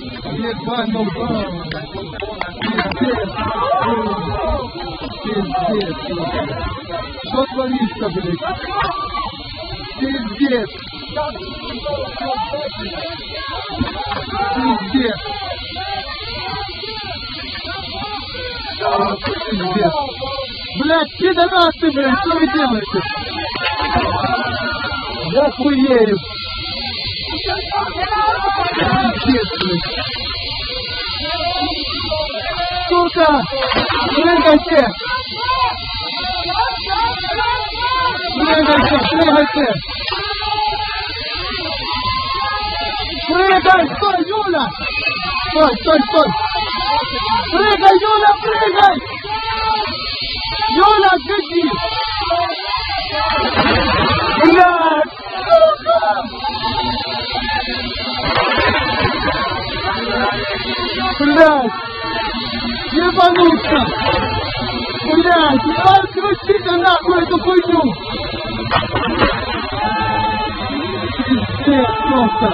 Ебану бабу. Пиздец. Пиздец. Что творится, блядь? Пиздец. Пиздец. Пиздец. Блядь, пидорасы, блядь, что вы делаете? Я хуею. Пиздец, блядь. Сука! Прыгайте! Прыгайте, прыгайте! Прыгай, стой, Юля! Стой, стой, стой! Прыгай, Юля, прыгай! Юля, беги! Блядь! Блядь! Ебануться! Блядь! Открутите нахуй эту хуйню! Пиздец просто!